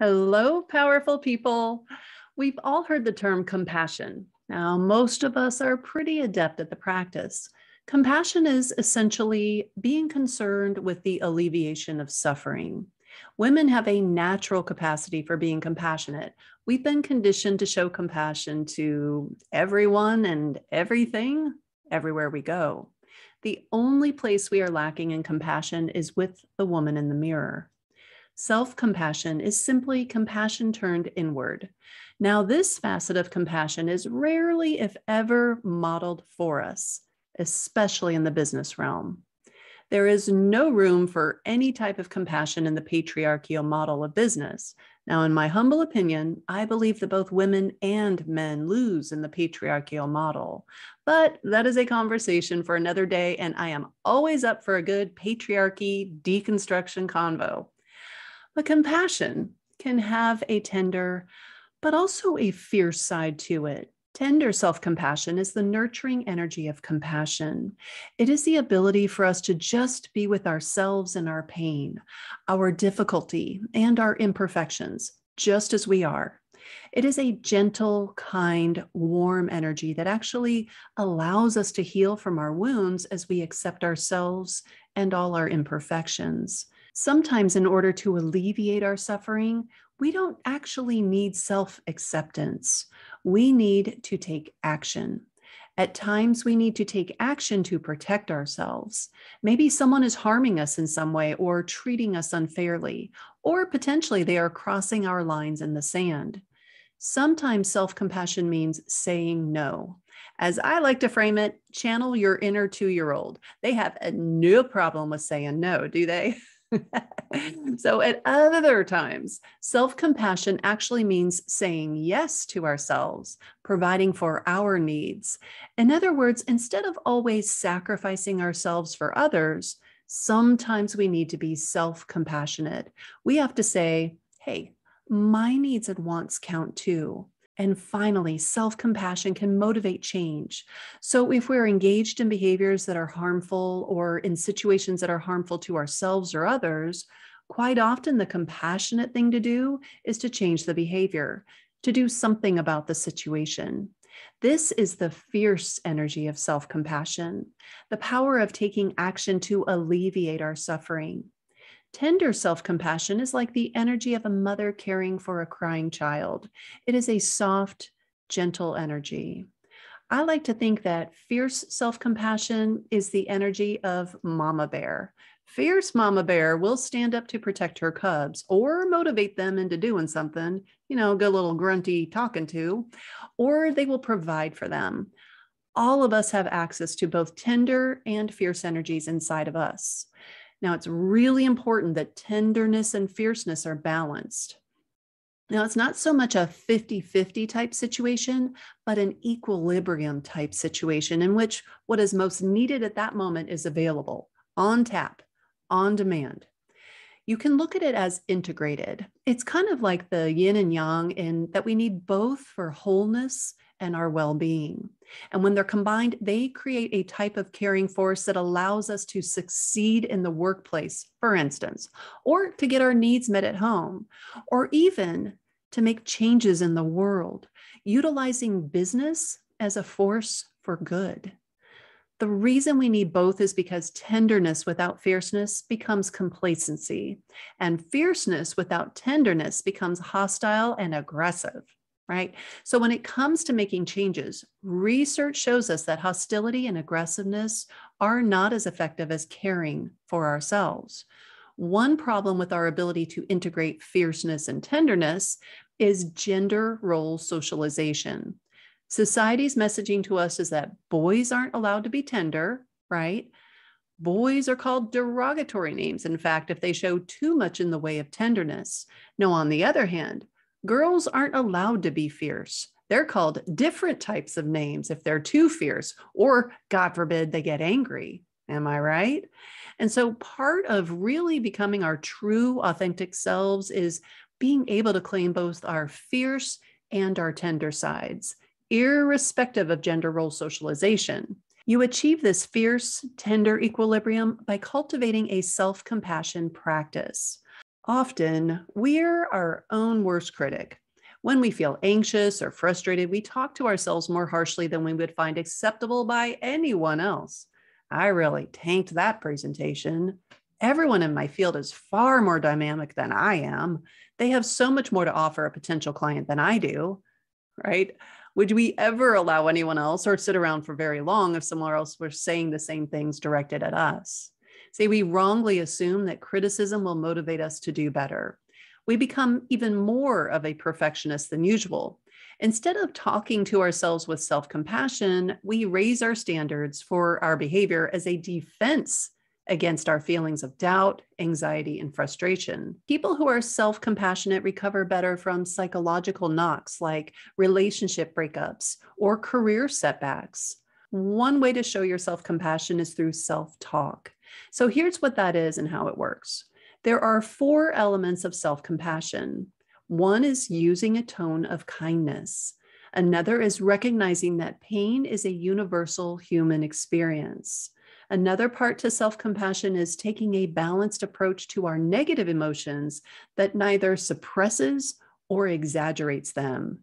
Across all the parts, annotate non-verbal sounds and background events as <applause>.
Hello, powerful people. We've all heard the term compassion. Now, most of us are pretty adept at the practice. Compassion is essentially being concerned with the alleviation of suffering. Women have a natural capacity for being compassionate. We've been conditioned to show compassion to everyone and everything, everywhere we go. The only place we are lacking in compassion is with the woman in the mirror. Self compassion is simply compassion turned inward. Now, this facet of compassion is rarely, if ever, modeled for us, especially in the business realm. There is no room for any type of compassion in the patriarchal model of business. Now, in my humble opinion, I believe that both women and men lose in the patriarchal model. But that is a conversation for another day, and I am always up for a good patriarchy deconstruction convo. But compassion can have a tender, but also a fierce side to it. Tender self compassion is the nurturing energy of compassion. It is the ability for us to just be with ourselves and our pain, our difficulty, and our imperfections, just as we are. It is a gentle, kind, warm energy that actually allows us to heal from our wounds as we accept ourselves and all our imperfections. Sometimes, in order to alleviate our suffering, we don't actually need self acceptance. We need to take action. At times, we need to take action to protect ourselves. Maybe someone is harming us in some way or treating us unfairly, or potentially they are crossing our lines in the sand. Sometimes self compassion means saying no. As I like to frame it, channel your inner two year old. They have no problem with saying no, do they? <laughs> <laughs> so at other times, self compassion actually means saying yes to ourselves, providing for our needs. In other words, instead of always sacrificing ourselves for others, sometimes we need to be self compassionate. We have to say, hey, my needs and wants count too. And finally, self compassion can motivate change. So, if we're engaged in behaviors that are harmful or in situations that are harmful to ourselves or others, quite often the compassionate thing to do is to change the behavior, to do something about the situation. This is the fierce energy of self compassion, the power of taking action to alleviate our suffering. Tender self compassion is like the energy of a mother caring for a crying child. It is a soft, gentle energy. I like to think that fierce self compassion is the energy of Mama Bear. Fierce Mama Bear will stand up to protect her cubs or motivate them into doing something, you know, get a little grunty talking to, or they will provide for them. All of us have access to both tender and fierce energies inside of us. Now, it's really important that tenderness and fierceness are balanced. Now, it's not so much a 50 50 type situation, but an equilibrium type situation in which what is most needed at that moment is available on tap, on demand. You can look at it as integrated. It's kind of like the yin and yang, in that we need both for wholeness and our well being. And when they're combined, they create a type of caring force that allows us to succeed in the workplace, for instance, or to get our needs met at home, or even to make changes in the world, utilizing business as a force for good. The reason we need both is because tenderness without fierceness becomes complacency, and fierceness without tenderness becomes hostile and aggressive right? So when it comes to making changes, research shows us that hostility and aggressiveness are not as effective as caring for ourselves. One problem with our ability to integrate fierceness and tenderness is gender role socialization. Society's messaging to us is that boys aren't allowed to be tender, right? Boys are called derogatory names, in fact, if they show too much in the way of tenderness. No, on the other hand, Girls aren't allowed to be fierce. They're called different types of names if they're too fierce, or God forbid, they get angry. Am I right? And so, part of really becoming our true, authentic selves is being able to claim both our fierce and our tender sides, irrespective of gender role socialization. You achieve this fierce, tender equilibrium by cultivating a self compassion practice. Often, we're our own worst critic. When we feel anxious or frustrated, we talk to ourselves more harshly than we would find acceptable by anyone else. I really tanked that presentation. Everyone in my field is far more dynamic than I am. They have so much more to offer a potential client than I do, right? Would we ever allow anyone else or sit around for very long if someone else were saying the same things directed at us? Say we wrongly assume that criticism will motivate us to do better. We become even more of a perfectionist than usual. Instead of talking to ourselves with self compassion, we raise our standards for our behavior as a defense against our feelings of doubt, anxiety, and frustration. People who are self compassionate recover better from psychological knocks like relationship breakups or career setbacks. One way to show your self compassion is through self talk. So here's what that is and how it works. There are four elements of self compassion. One is using a tone of kindness. Another is recognizing that pain is a universal human experience. Another part to self compassion is taking a balanced approach to our negative emotions that neither suppresses or exaggerates them.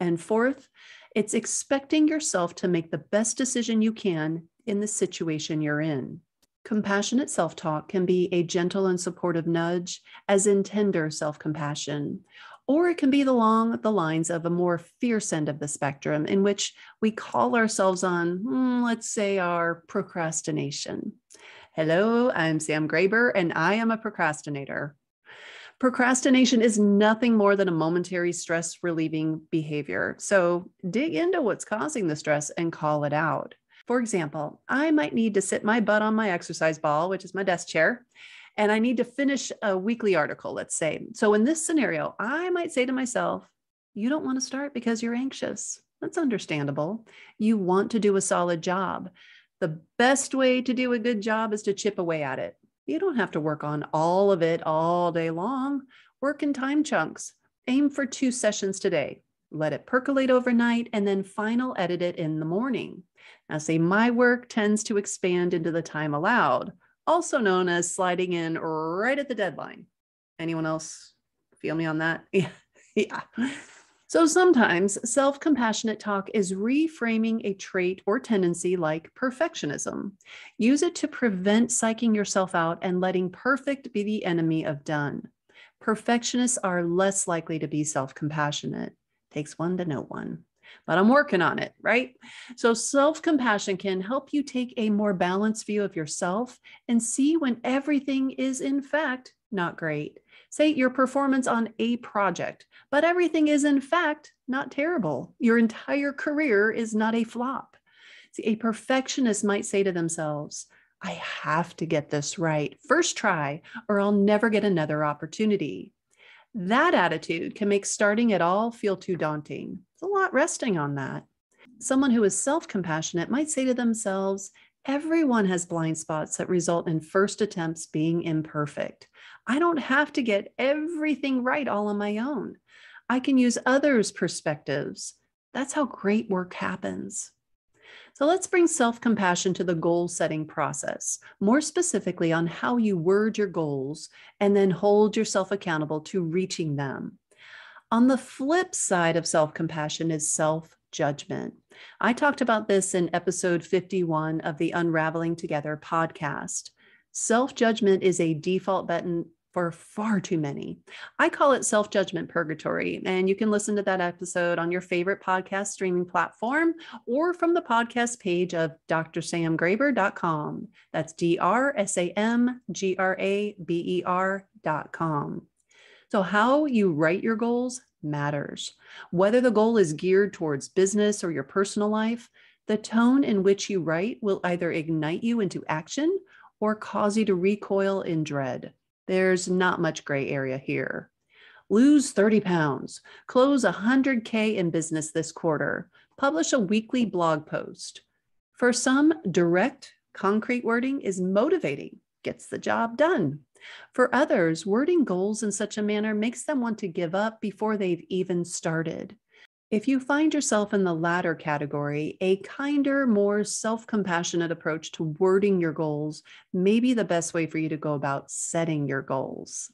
And fourth, it's expecting yourself to make the best decision you can in the situation you're in. Compassionate self talk can be a gentle and supportive nudge, as in tender self compassion, or it can be along the lines of a more fierce end of the spectrum in which we call ourselves on, hmm, let's say, our procrastination. Hello, I'm Sam Graber, and I am a procrastinator. Procrastination is nothing more than a momentary stress relieving behavior. So dig into what's causing the stress and call it out. For example, I might need to sit my butt on my exercise ball, which is my desk chair, and I need to finish a weekly article, let's say. So in this scenario, I might say to myself, you don't want to start because you're anxious. That's understandable. You want to do a solid job. The best way to do a good job is to chip away at it. You don't have to work on all of it all day long. Work in time chunks. Aim for two sessions today. Let it percolate overnight and then final edit it in the morning. Now, say my work tends to expand into the time allowed, also known as sliding in right at the deadline. Anyone else feel me on that? <laughs> Yeah. yeah. So sometimes self compassionate talk is reframing a trait or tendency like perfectionism. Use it to prevent psyching yourself out and letting perfect be the enemy of done. Perfectionists are less likely to be self compassionate. Takes one to know one but I'm working on it, right? So, self compassion can help you take a more balanced view of yourself and see when everything is, in fact, not great. Say your performance on a project, but everything is, in fact, not terrible. Your entire career is not a flop. See, a perfectionist might say to themselves, I have to get this right first try, or I'll never get another opportunity. That attitude can make starting at all feel too daunting. It's a lot resting on that. Someone who is self compassionate might say to themselves, Everyone has blind spots that result in first attempts being imperfect. I don't have to get everything right all on my own. I can use others' perspectives. That's how great work happens. So let's bring self compassion to the goal setting process, more specifically on how you word your goals and then hold yourself accountable to reaching them. On the flip side of self compassion is self judgment. I talked about this in episode 51 of the Unraveling Together podcast. Self judgment is a default button for far too many. I call it self judgment purgatory, and you can listen to that episode on your favorite podcast streaming platform or from the podcast page of drsamgraber.com. That's D R S A M G R A B E R.com. So, how you write your goals matters. Whether the goal is geared towards business or your personal life, the tone in which you write will either ignite you into action or cause you to recoil in dread. There's not much gray area here. Lose 30 pounds, close 100K in business this quarter, publish a weekly blog post. For some, direct, concrete wording is motivating, gets the job done. For others, wording goals in such a manner makes them want to give up before they've even started. If you find yourself in the latter category, a kinder, more self compassionate approach to wording your goals may be the best way for you to go about setting your goals.